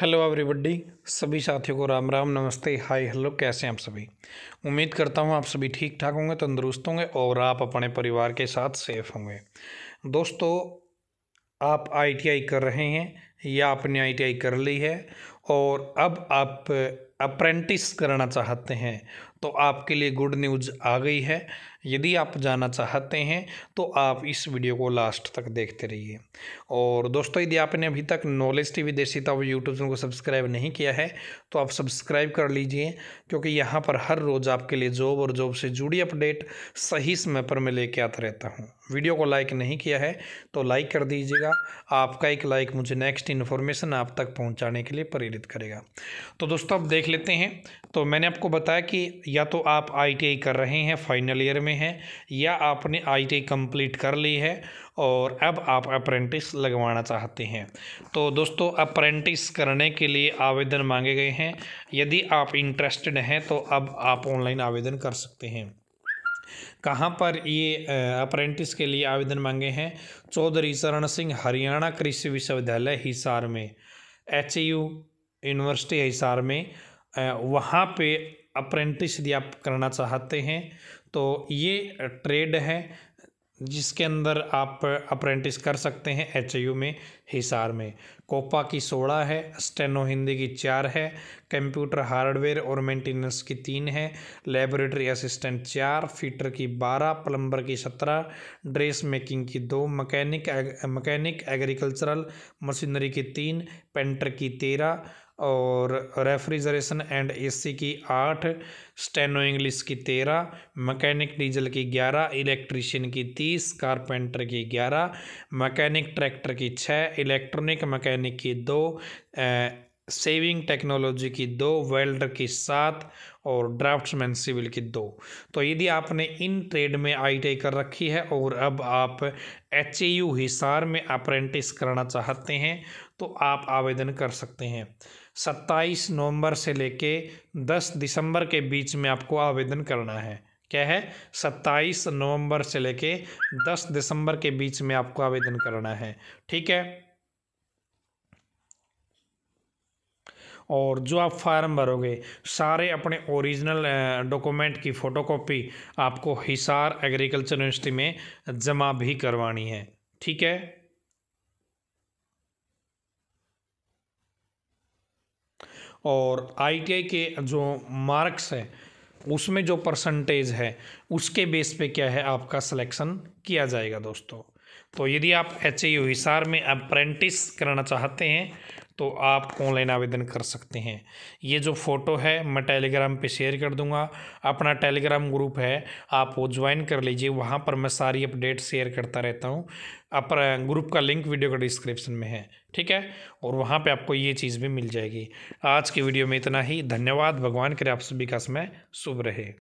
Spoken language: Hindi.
हेलो एवरीबडी, सभी साथियों को राम राम, नमस्ते, हाय, हेलो, कैसे हैं आप सभी? उम्मीद करता हूँ आप सभी ठीक ठाक होंगे, तंदुरुस्त होंगे और आप अपने परिवार के साथ सेफ़ होंगे। दोस्तों, आप आईटीआई कर रहे हैं या आपने आईटीआई कर ली है और अब आप अप्रेंटिस करना चाहते हैं तो आपके लिए गुड न्यूज़ आ गई है। यदि आप जाना चाहते हैं तो आप इस वीडियो को लास्ट तक देखते रहिए। और दोस्तों, यदि आपने अभी तक नॉलेज टीवी देसी तब यूट्यूब चैनल को सब्सक्राइब नहीं किया है तो आप सब्सक्राइब कर लीजिए, क्योंकि यहाँ पर हर रोज़ आपके लिए जॉब और जॉब से जुड़ी अपडेट सही समय पर मैं लेके आता रहता हूँ। वीडियो को लाइक नहीं किया है तो लाइक कर दीजिएगा। आपका एक लाइक मुझे नेक्स्ट इन्फॉर्मेशन आप तक पहुँचाने के लिए प्रेरित करेगा। तो दोस्तों, अब देख लेते हैं। तो मैंने आपको बताया कि या तो आप आई कर रहे हैं फाइनल ईयर में हैं, या आपने आई कंप्लीट कर ली है और अब आप अप्रेंटिस लगवाना चाहते हैं। तो दोस्तों अप्रेंटिस करने के लिए आवेदन मांगे गए हैं। यदि आप इंटरेस्टेड हैं तो अब आप ऑनलाइन आवेदन कर सकते हैं। कहाँ पर ये अप्रेंटिस के लिए आवेदन मांगे हैं? चौधरी चरण सिंह, हरियाणा कृषि विश्वविद्यालय, हिसार में। एच यूनिवर्सिटी हिसार में। वहाँ पे अप्रेंटिस यदि आप करना चाहते हैं तो ये ट्रेड है जिसके अंदर आप अप्रेंटिस कर सकते हैं एच में, हिसार में। कोपा की सोलह है, स्टेनो हिंदी की चार है, कंप्यूटर हार्डवेयर और मेंटेनेंस की तीन है, लेबोरेटरी असिस्टेंट चार, फीटर की बारह, प्लम्बर की सत्रह, ड्रेस मेकिंग की दो, मैकेनिक, मकैनिक, एग्रीकल्चरल मशीनरी की तीन, पेंटर की तेरह और रेफ्रिजरेशन एंड एसी की आठ स्टेनो इंग्लिश की तेरह, मैकेनिक डीजल की ग्यारह, इलेक्ट्रीशियन की तीस, कारपेंटर की ग्यारह, मैकेनिक ट्रैक्टर की छः इलेक्ट्रॉनिक मैकेनिक की दो सेविंग टेक्नोलॉजी की दो, वेल्डर की सात और ड्राफ्ट्समैन सिविल की दो। तो यदि आपने इन ट्रेड में आईटीआई कर रखी है और अब आप एच हिसार में अप्रेंटिस करना चाहते हैं तो आप आवेदन कर सकते हैं। सत्ताईस नवंबर से लेके दस दिसंबर के बीच में आपको आवेदन करना है। क्या है? सत्ताईस नवंबर से लेके दस दिसंबर के बीच में आपको आवेदन करना है। ठीक है? और जो आप फार्म भरोगे, सारे अपने ओरिजिनल डॉक्यूमेंट की फ़ोटोकॉपी आपको हिसार एग्रीकल्चर यूनिवर्सिटी में जमा भी करवानी है। ठीक है? और आईटीआई के जो मार्क्स है, उसमें जो परसेंटेज है, उसके बेस पे क्या है आपका सिलेक्शन किया जाएगा दोस्तों। तो यदि आप एच ए हिसार में अप्रेंटिस करना चाहते हैं तो आप ऑनलाइन आवेदन कर सकते हैं? ये जो फ़ोटो है, मैं टेलीग्राम पे शेयर कर दूँगा। अपना टेलीग्राम ग्रुप है, आप वो ज्वाइन कर लीजिए। वहाँ पर मैं सारी अपडेट शेयर करता रहता हूँ। अपना ग्रुप का लिंक वीडियो का डिस्क्रिप्शन में है, ठीक है? और वहाँ पे आपको ये चीज़ भी मिल जाएगी। आज की वीडियो में इतना ही। धन्यवाद। भगवान करे आप सभी का समय शुभ रहे।